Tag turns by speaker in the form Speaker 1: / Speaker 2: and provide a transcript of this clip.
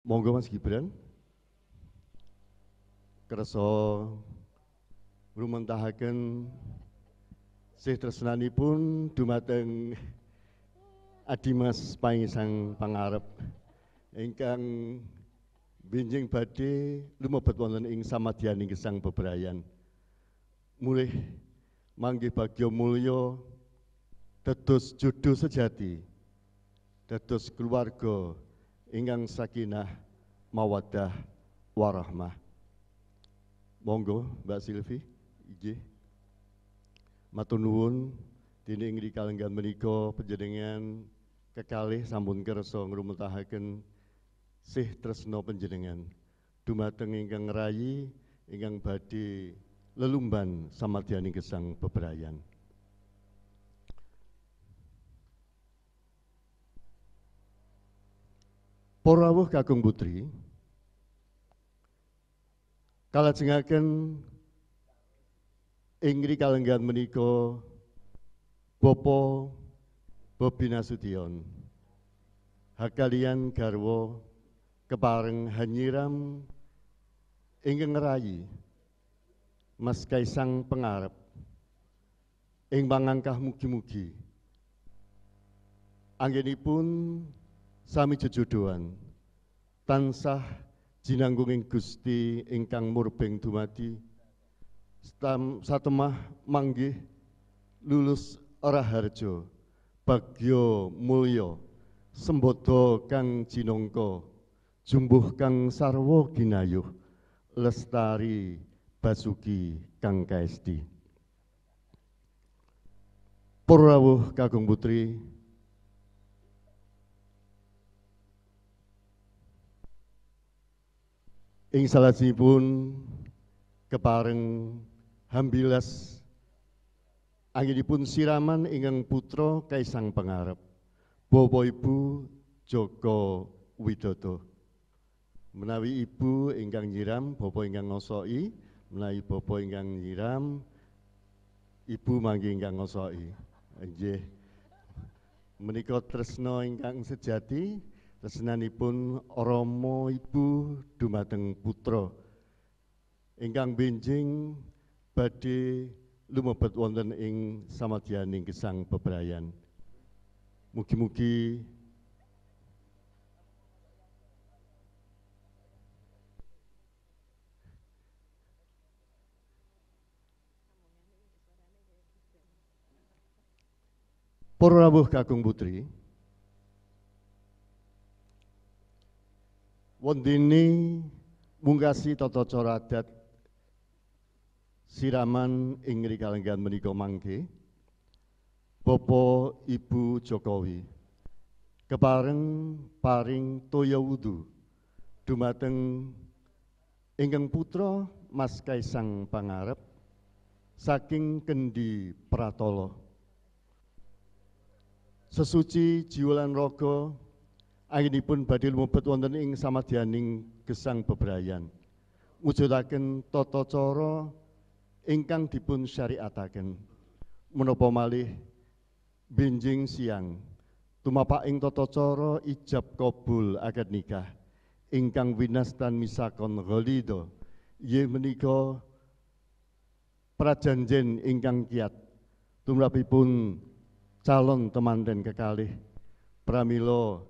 Speaker 1: Monggo Mas Gibran. Kersa rumentahaken sih tresnanipun dumateng Adimas Pangisang Pangarep ingkang benjing badhe lumebet wonten ing samadyaning gesang bebrayan. Mulih manggih bagya mulya dados jodoh sejati dados keluarga ingkang sakinah mawaddah warahmah. Monggo Mbak Silvi, iji. Matur nuwun dene ing kalenggan menika panjenengan kekalih sampun kersa ngrumetahaken sih tresna panjenengan dumateng ingkang rayi ingkang badhe lelumban samadyaning gesang bebrayan. Para rawuh kakung putri kalajengaken ing kalenggan menika Bapa Bobi Nasution. Hakalian garwa kepareng hanyiram ingkang ngerayi Mas Kaisang pengarep ing pangangkah mugi-mugi. Anggenipun sami jejodohan tansah jinanggunging Gusti ingkang murbeng dumadi. Satemah manggih lulus raharjo bagyo mulya. Sembodo kang jinangka. Jumbuh kang sarwa ginayuh. Lestari basuki kang kaesti. Purawuh Kakung Putri ing salajengipun kepareng hambilas anginipun siraman ingkang putra Kaisang Pangarep Bapak Ibu Joko Widodo. Menawi ibu ingkang nyiram bapak ingkang ngosoki menawi bapak ingkang nyiram ibu mangke ingkang ngosoki. Nggih. Menika tresna ingkang sejati Tresnanipun Rama Ibu dumateng putra ingkang benjing badhe lumebet wonten ing samadyaning gesang bebrayan. Mugi-mugi Para kakung putri, Wondene mungkasi tata cara adat siraman ing kalenggan menika mangke Bapak Ibu Jokowi kepareng paring toya wudu dumateng ingkang putra Mas Kaisang Pangarep saking Kendi Pratolo sesuci jiwalan raga Anginipun badhe lumebet wonten ing samadyaning gesang bebrayan. Mujudaken tata cara ingkang dipun syariataken. Menapa malih benjing siang tumapak ing tata cara ijab kabul akad nikah ingkang winastan misakon ghalido ye menika prajanjen ingkang kiat tumrapipun calon temanten kekalih pramila